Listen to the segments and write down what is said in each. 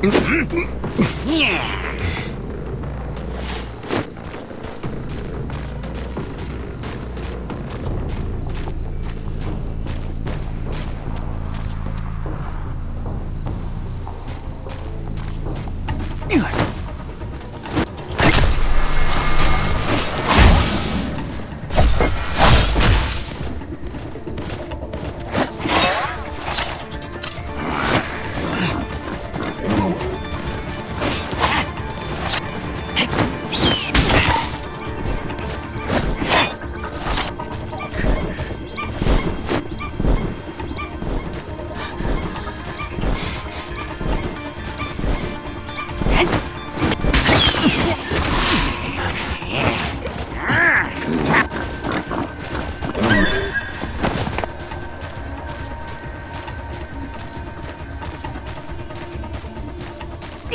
Yeah.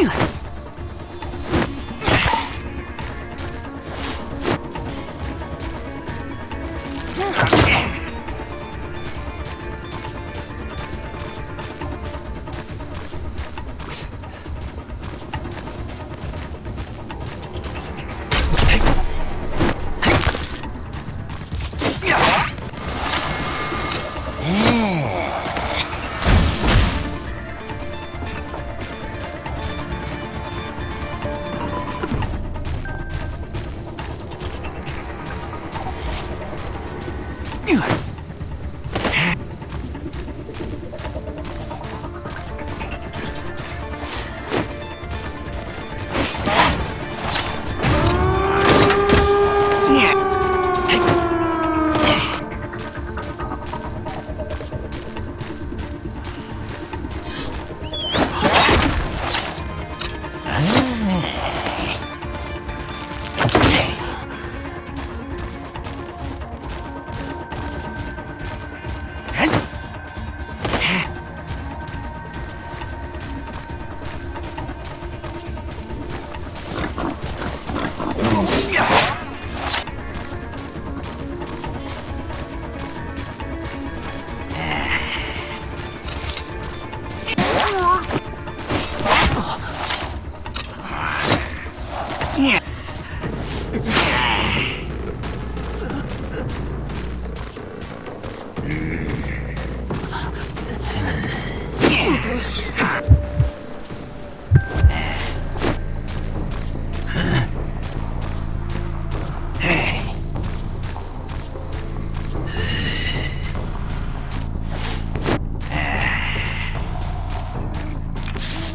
You.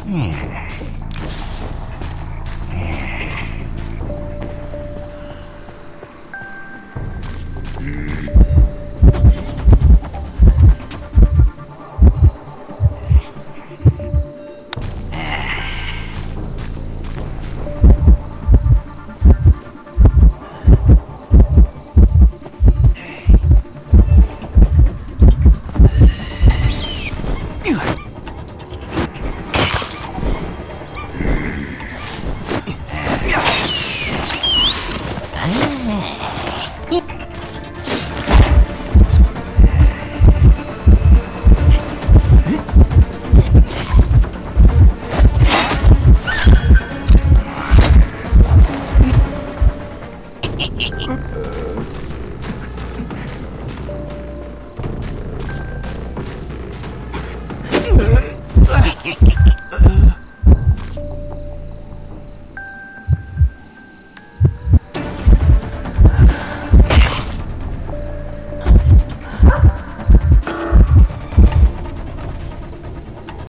Hehehehe